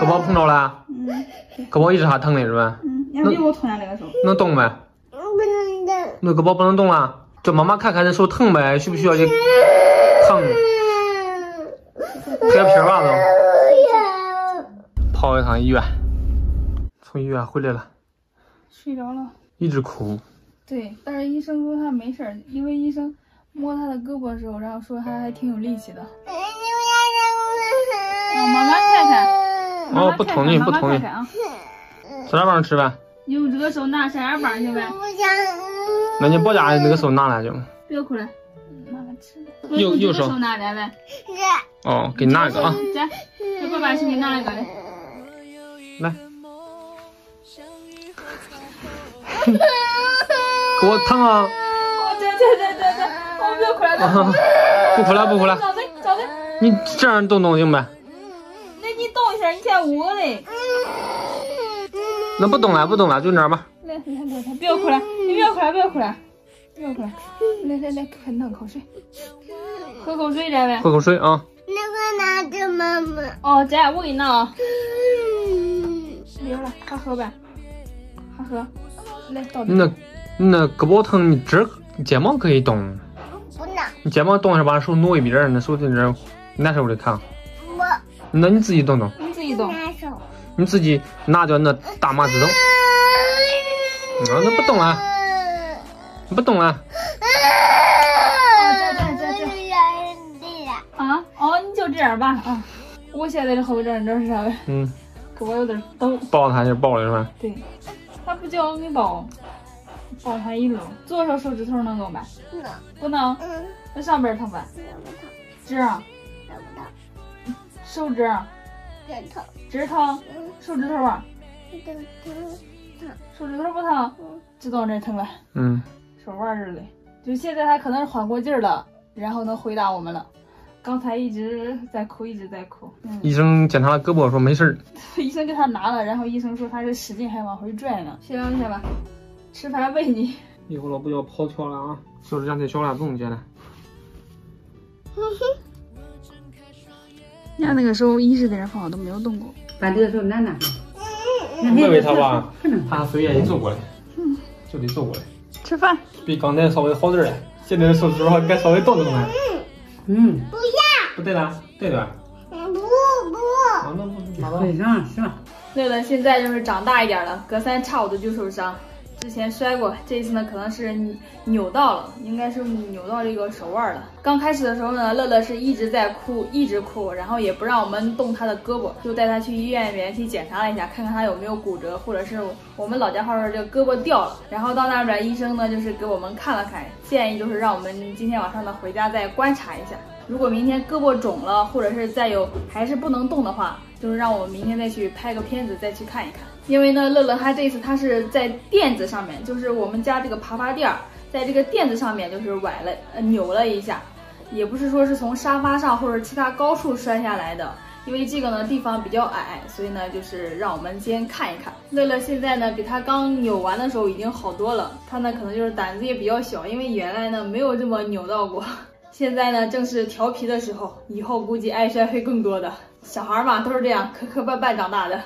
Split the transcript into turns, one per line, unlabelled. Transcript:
胳膊碰着了，
嗯
胳膊一直还疼呢是吧？
嗯，要不我疼下那个手，
能动没？
不能的。
那胳膊不能动了，叫妈妈看看那手疼没？需不需要去疼？贴皮儿吧都。跑一趟医院，从医院回来了，
睡着了。
一直哭。
对，但是医生说他没事儿，因为医生摸他的胳膊的时候，然后说他还挺有力气的。让妈妈看看。
哦，不同意，不同意
啊，
在哪帮吃饭？
用这个手拿下牙棒去呗，
不想。
那你把家那个手拿来就。
别哭了。嗯妈妈吃。
右右手
手拿来呗。
哦，给你拿一个啊，
来，给爸爸去给你拿一个来。
来。给我疼啊！
哦，对对对对对，哦，别哭了，别哭了。
不哭了，不哭了。你这样动动行呗？
那你动一下，你看我嘞。
那不动了，不动了，就那儿吧。
来来来来，别哭了，你不要哭了，不要哭了，不要哭了。来来来，快弄口水，喝口水来呗。
喝口水啊。
那个拿着妈妈。
哦，这我给你拿。没有了，还喝呗，还喝。来倒
你那，你那胳膊疼，你这儿肩膀可以动。
不能。
你肩膀动一下，把手挪一边儿，那手在这儿难受的看。
我
那你自己动动，
你自己动。
拿手。
你自己拿着那大麻子动。啊，那不动了，不动了。
这这这这啊，哦，你就这样吧啊。我现在的后症你知道是啥呗？
嗯，
胳膊有点抖。
抱他就抱了是吧？
对，他不叫我给抱，抱他一路。左手手指头能动吧？
不能。
不能。
嗯。
那上边疼吧？指啊？
不疼？
手指啊？
也疼。
指疼？
嗯。
手指头啊？
疼疼疼。
手指头不疼？
嗯。
知道这疼了。
嗯。
手腕儿嘞，就现在他可能是缓过劲儿了，然后能回答我们了。刚才一直在哭，一直在哭。嗯、
医生检查了胳膊，说没事儿。
医生给他拿了，然后医生说他是使劲还往回拽呢。歇两天吧，吃饭喂你。
以后老不要跑跳了啊，手指甲太小了，不用剪了。
你看那个时候一直在这放，都没有动过。
把这个手拿拿。
喂喂他吧，他非愿意走过来，就得走过来。
吃饭。
比刚才稍微好点儿了，现在手指头该稍微动动了。
嗯。
不要。
不对了，对了。
不不。
不拿到。
腿上是吧？
乐乐现在就是长大一点了，隔三差五的就受伤。之前摔过，这一次呢可能是扭到了，应该是扭到这个手腕了。刚开始的时候呢，乐乐是一直在哭，一直哭，然后也不让我们动他的胳膊，就带他去医院里面去检查了一下，看看他有没有骨折，或者是我们老家话说这个胳膊掉了。然后到那边医生呢就是给我们看了看，建议就是让我们今天晚上呢回家再观察一下。如果明天胳膊肿了，或者是再有还是不能动的话，就是让我们明天再去拍个片子再去看一看。因为呢，乐乐他这次他是在垫子上面，就是我们家这个爬爬垫儿，在这个垫子上面就是崴了，呃扭了一下，也不是说是从沙发上或者其他高处摔下来的。因为这个呢地方比较矮，所以呢就是让我们先看一看。乐乐现在呢比他刚扭完的时候已经好多了，他呢可能就是胆子也比较小，因为原来呢没有这么扭到过。现在呢，正是调皮的时候，以后估计挨摔会更多的。小孩嘛，都是这样磕磕绊绊长大的。